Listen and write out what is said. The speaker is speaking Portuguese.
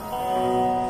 Música